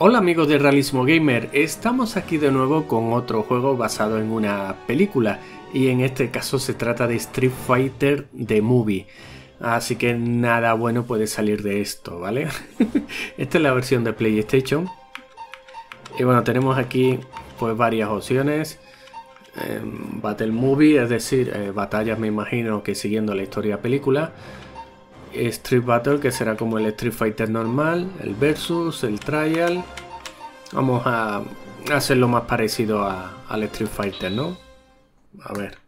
Hola amigos de Realismo Gamer, estamos aquí de nuevo con otro juego basado en una película y en este caso se trata de Street Fighter The Movie. Así que nada bueno puede salir de esto, ¿vale? Esta es la versión de PlayStation. Y bueno, tenemos aquí pues varias opciones. Em, Battle Movie, es decir, eh, batallas me imagino que siguiendo la historia película. Street Battle, que será como el Street Fighter normal, el Versus, el Trial. Vamos a hacerlo más parecido al Street Fighter, ¿no? A ver.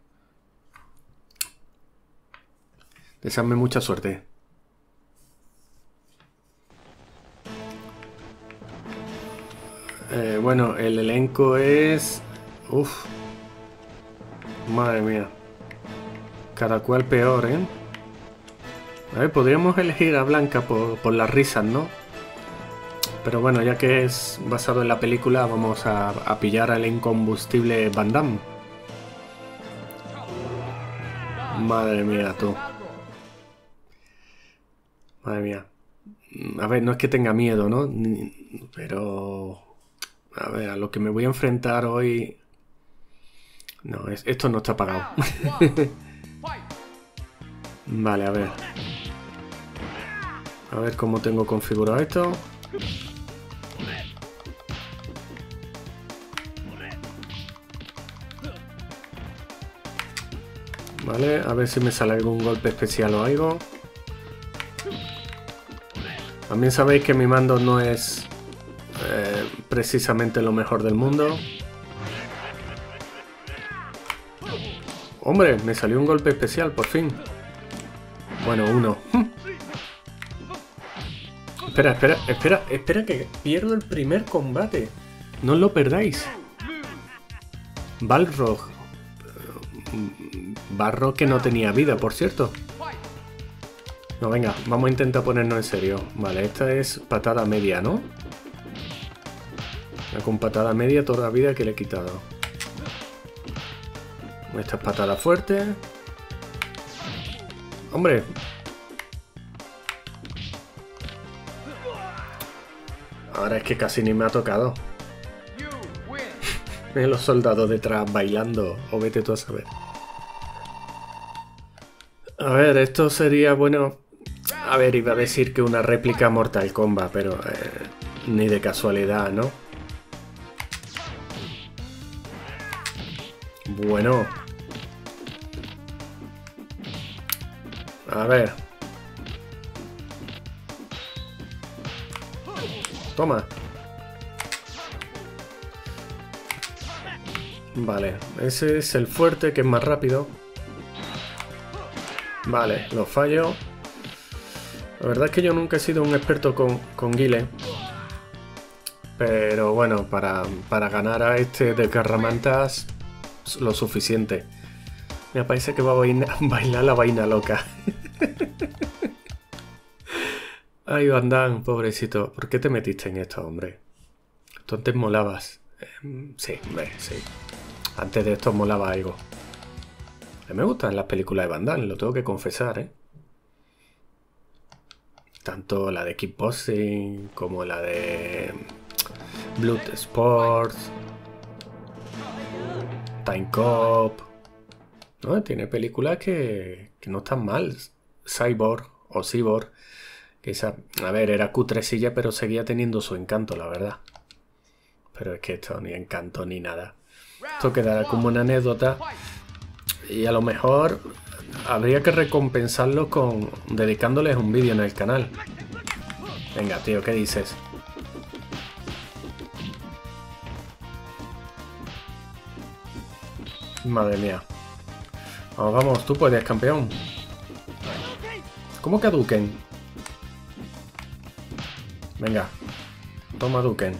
Deseadme mucha suerte. Eh, bueno, el elenco es... Uf. Madre mía. Cada cual peor, ¿eh? A ver, podríamos elegir a Blanca por, las risas, ¿no? Pero bueno, ya que es basado en la película, vamos a, pillar al incombustible Van Damme. Madre mía, tú. Madre mía. A ver, no es que tenga miedo, ¿no? Pero... A ver, a lo que me voy a enfrentar hoy... No, esto no está pagado. vale, a ver. A ver cómo tengo configurado esto. Vale, a ver si me sale algún golpe especial o algo. También sabéis que mi mando no es eh, precisamente lo mejor del mundo. Hombre, me salió un golpe especial, por fin. Bueno, uno. Espera, espera, espera, espera que pierdo el primer combate. No lo perdáis. Balrog. Barro que no tenía vida, por cierto. No, venga, vamos a intentar ponernos en serio. Vale, esta es patada media, ¿no? Con patada media toda la vida que le he quitado. Esta es patada fuerte. Hombre, Ahora es que casi ni me ha tocado. los soldados detrás bailando. O vete tú a saber. A ver, esto sería bueno. A ver, iba a decir que una réplica Mortal Kombat, pero eh, ni de casualidad, ¿no? Bueno. A ver. Toma. Vale, ese es el fuerte que es más rápido. Vale, lo fallo. La verdad es que yo nunca he sido un experto con, con Guile. Pero bueno, para, para ganar a este de Carramantas, lo suficiente. Me parece que va a bailar la vaina loca. Ay, Van pobrecito, ¿por qué te metiste en esto, hombre? Tú antes molabas. Em, sí, hombre, sí. Antes de esto molaba algo. A mí me gustan las películas de Van lo tengo que confesar, ¿eh? Tanto la de Kickboxing como la de Blood Sports, Time Cop. ¿no? Tiene películas que, que no están mal. Cyborg o Cyborg que esa, a ver, era cutrecilla, pero seguía teniendo su encanto, la verdad. Pero es que esto ni encanto ni nada. Esto quedará como una anécdota. Y a lo mejor habría que recompensarlo con dedicándoles un vídeo en el canal. Venga, tío, ¿qué dices? Madre mía. Vamos, vamos, tú puedes, campeón. ¿Cómo que Duken? Venga. Toma Duken.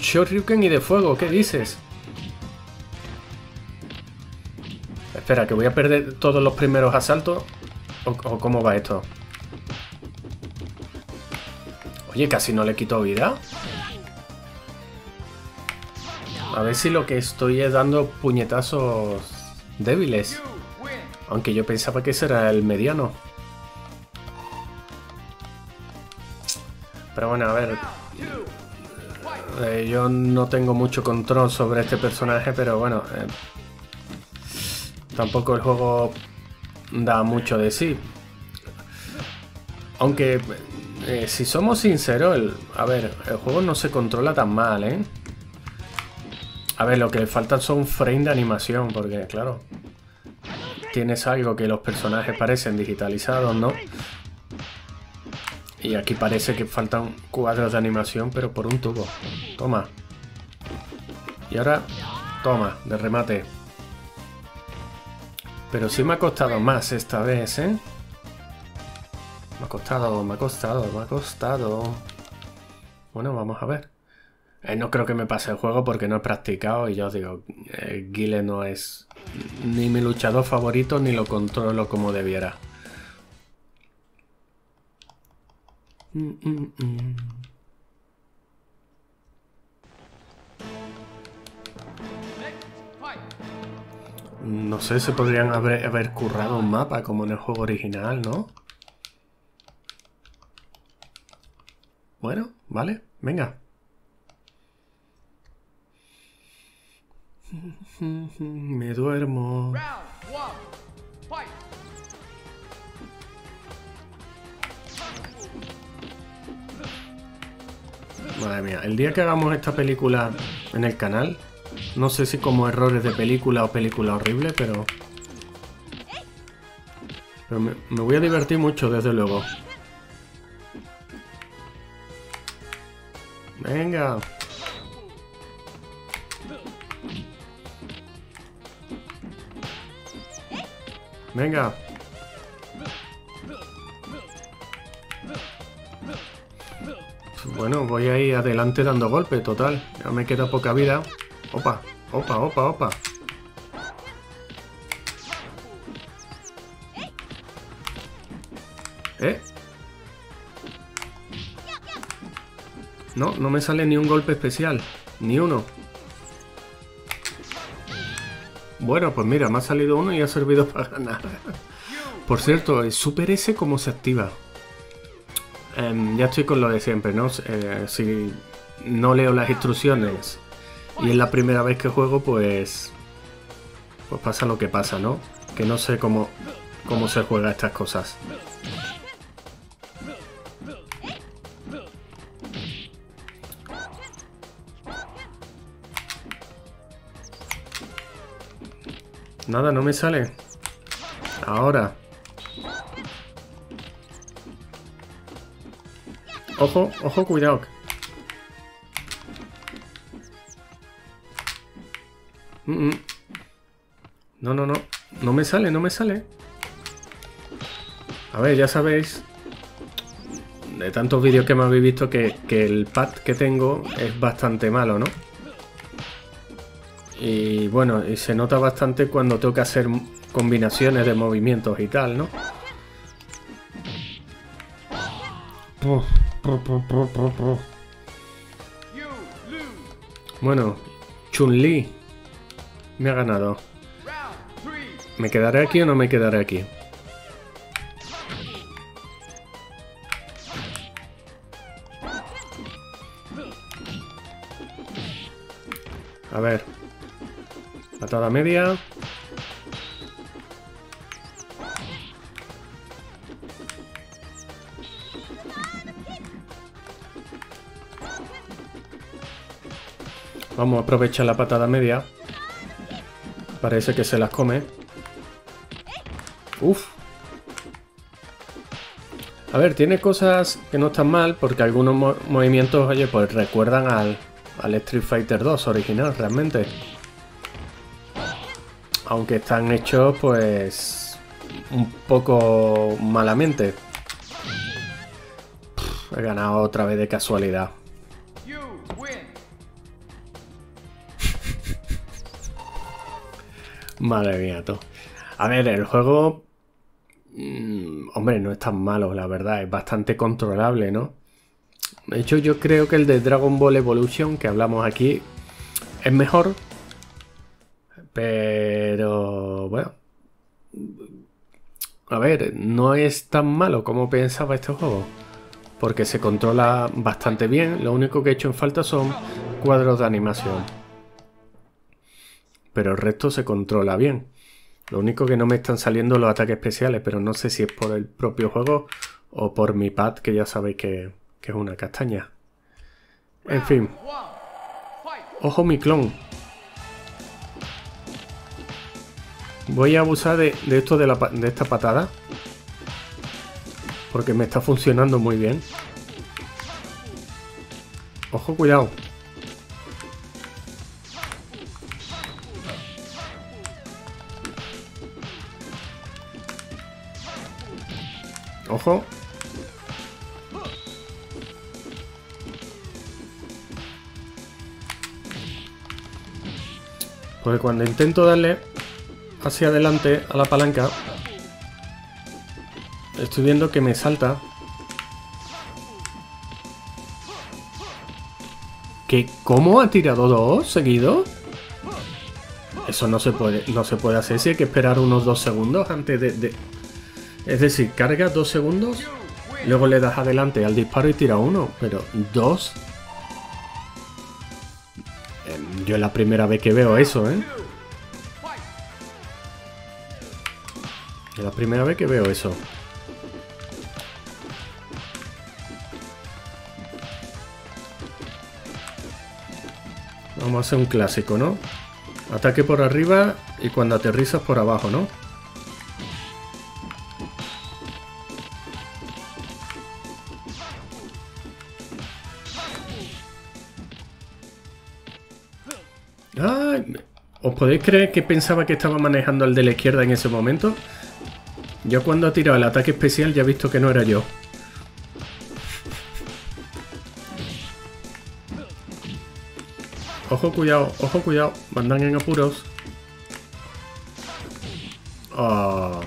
Shoryuken y de fuego, ¿qué dices? Espera, que voy a perder todos los primeros asaltos. ¿O, cómo va esto? Oye, casi no le quito vida. A ver si lo que estoy es dando puñetazos débiles. Aunque yo pensaba que ese era el mediano. Pero bueno, a ver. Eh, yo no tengo mucho control sobre este personaje, pero bueno. Eh, tampoco el juego da mucho de sí. Aunque, eh, si somos sinceros, a ver, el juego no se controla tan mal, ¿eh? A ver, lo que le faltan son frames de animación, porque claro, tienes algo que los personajes parecen digitalizados, ¿no? Y aquí parece que faltan cuadros de animación, pero por un tubo. Toma. Y ahora, toma, de remate. Pero sí me ha costado más esta vez, ¿eh? Me ha costado, me ha costado, me ha costado. Bueno, vamos a ver. Eh, no creo que me pase el juego porque no he practicado y ya os digo, eh, Guile no es ni mi luchador favorito ni lo controlo como debiera. No sé, se podrían haber, haber currado un mapa como en el juego original, ¿no? Bueno, vale, venga. Me duermo. El día que hagamos esta película en el canal, no sé si como errores de película o película horrible, pero... Pero me voy a divertir mucho, desde luego. Venga. Venga. Bueno, voy ahí adelante dando golpe, total. Ya me queda poca vida. Opa, opa, opa, opa. ¿Eh? No, no me sale ni un golpe especial. Ni uno. Bueno, pues mira, me ha salido uno y ha servido para ganar. Por cierto, el Super S, ¿cómo se activa? Em, ya estoy con lo de siempre, ¿no? Eh, si no leo las instrucciones y es la primera vez que juego, pues... Pues pasa lo que pasa, ¿no? Que no sé cómo, cómo se juega estas cosas. Nada, no me sale. Ahora. Ojo, ojo, cuidado. Mm, mm. No, no, no. No me sale, no me sale. A ver, ya sabéis de tantos vídeos que me habéis visto que, que el pad que tengo es bastante malo, ¿no? Y bueno, y se nota bastante cuando tengo que hacer combinaciones de movimientos y tal, ¿no? Bueno, Chun-Li me ha ganado. ¿Me quedaré aquí o no me quedaré aquí? A ver. Patada media. Vamos a aprovechar la patada media. Parece que se las come. Uf. A ver, tiene cosas que no están mal porque algunos movimientos, oye, pues recuerdan al, al Street Fighter 2 original realmente aunque están hechos pues un poco malamente. he ganado otra vez de casualidad. Madre mía, tú. A ver, el juego... Mm, hombre, no es tan malo, la verdad. Es bastante controlable, ¿no? De hecho, yo creo que el de Dragon Ball Evolution, que hablamos aquí, es mejor pero bueno. A ver, no es tan malo como pensaba este juego. porque se controla bastante bien. Lo único que he hecho en falta son cuadros de animación. Pero el resto se controla bien. Lo único que no me están saliendo los ataques especiales, pero no sé si es por el propio juego o por mi pad, que ya sabéis que, es una castaña. En fin. Ojo mi clon. Voy a abusar de, esto de, de esta patada. Porque me está funcionando muy bien. Ojo, cuidado. Ojo. Porque cuando intento darle hacia adelante a la palanca, estoy viendo que me salta. ¿Que cómo ha tirado dos seguidos? Eso no se puede, no se puede hacer si hay que esperar unos dos segundos antes de... Es decir, carga dos segundos, luego le das adelante al disparo y tira uno, pero dos... Em, yo es la primera vez que veo eso, ¿eh? Es la primera vez que veo eso. Vamos a hacer un clásico, ¿no? Ataque por arriba y cuando aterrizas por abajo, ¿no? Podéis creer que pensaba que estaba manejando al de la izquierda en ese momento? Yo cuando ha tirado el ataque especial ya he visto que no era yo. Ojo, cuidado, ojo, cuidado. Mandan en apuros. Oh.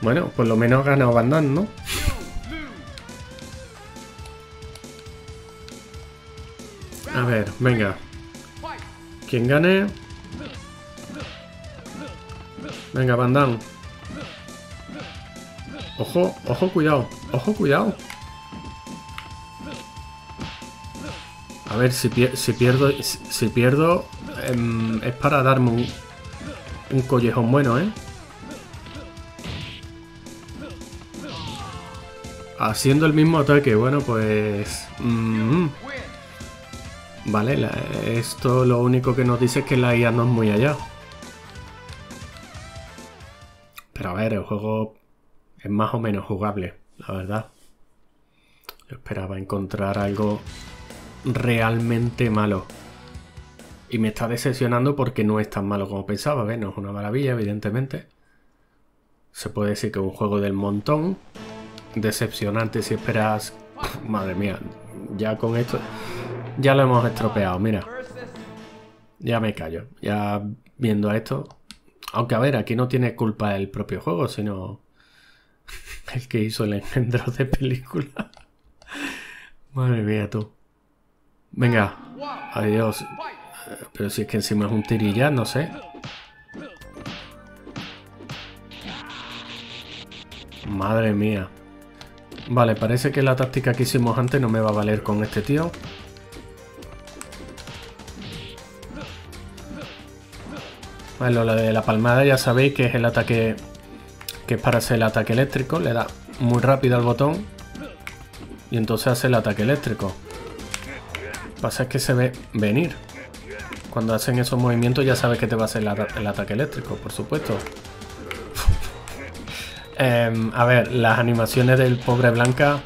Bueno, por lo menos ha ganado Bandan, ¿no? A ver, venga. Quien gane... Venga, Bandan. Ojo, ojo, cuidado. Ojo, cuidado. A ver, si, pierdo, si, pierdo em, es para darme un, un collejón bueno, ¿eh? Haciendo el mismo ataque, bueno, pues... Mm, Vale, esto lo único que nos dice es que la IA no es muy allá. Pero a ver, el juego es más o menos jugable, la verdad. Yo esperaba encontrar algo realmente malo. Y me está decepcionando porque no es tan malo como pensaba. ¿ves? No es una maravilla, evidentemente. Se puede decir que es un juego del montón. Decepcionante si esperas... Madre mía, ya con esto... Ya lo hemos estropeado, mira. Ya me callo. Ya viendo esto. Aunque a ver, aquí no tiene culpa el propio juego, sino el que hizo el engendro de película. Madre mía, tú. Venga. Adiós. Pero si es que encima es un tirilla, no sé. Madre mía. Vale, parece que la táctica que hicimos antes no me va a valer con este tío. Bueno, lo de la palmada ya sabéis que es el ataque que es para hacer el ataque eléctrico. Le da muy rápido al botón y entonces hace el ataque eléctrico. Lo que pasa es que se ve venir. Cuando hacen esos movimientos ya sabes que te va a hacer el, ataque eléctrico, por supuesto. Em, a ver, las animaciones del pobre Blanca...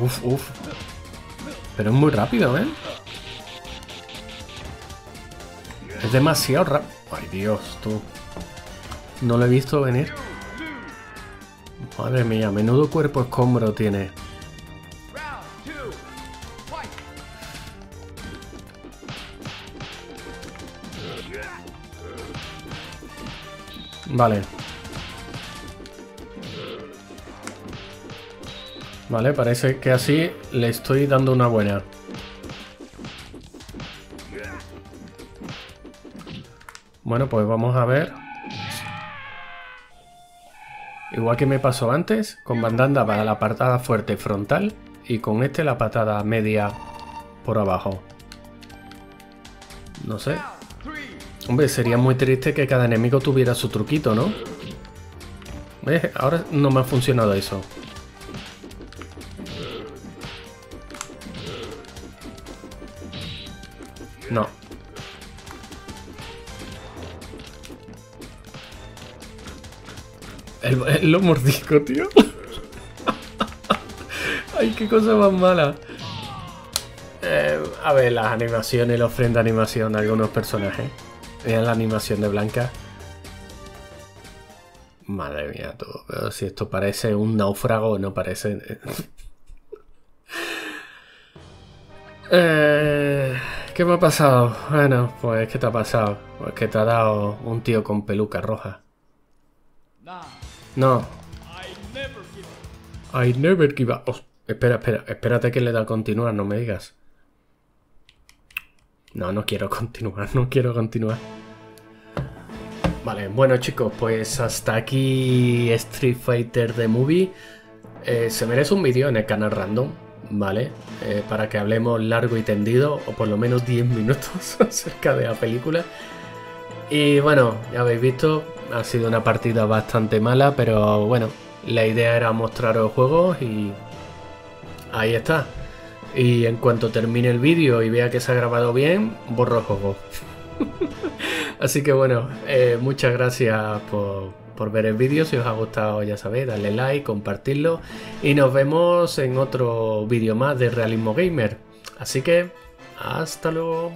Uf, uf. Pero es muy rápido, ¿eh? Es demasiado rápido. Ay, Dios, tú. No lo he visto venir. Madre mía, menudo cuerpo escombro tiene. Vale. Vale, parece que así le estoy dando una buena. Bueno, pues vamos a ver. Igual que me pasó antes, con bandanda para la patada fuerte frontal y con este la patada media por abajo. No sé. Hombre, sería muy triste que cada enemigo tuviera su truquito, ¿no? ¿Ves? Ahora no me ha funcionado eso. No. El, lo mordisco, tío. Ay, qué cosa más mala. Eh, a ver, las animaciones, frames de animación de algunos personajes. Vean la animación de Blanca. Madre mía, todo. Pero si esto parece un náufrago, no parece. eh, ¿Qué me ha pasado? Bueno, pues ¿qué te ha pasado? Pues que te ha dado un tío con peluca roja. No. I never give up. espera, espera, espérate que le da a continuar, no me digas. No, no quiero continuar, no quiero continuar. Vale, bueno chicos, pues hasta aquí Street Fighter The Movie. Eh, se merece un vídeo en el canal random, ¿vale? Eh, para que hablemos largo y tendido, o por lo menos 10 minutos acerca de la película. Y bueno, ya habéis visto, ha sido una partida bastante mala, pero bueno, la idea era mostraros juegos y ahí está. Y en cuanto termine el vídeo y vea que se ha grabado bien, borro juego. Así que bueno, eh, muchas gracias por, por ver el vídeo. Si os ha gustado, ya sabéis, darle like, compartirlo. Y nos vemos en otro vídeo más de Realismo Gamer. Así que, hasta luego.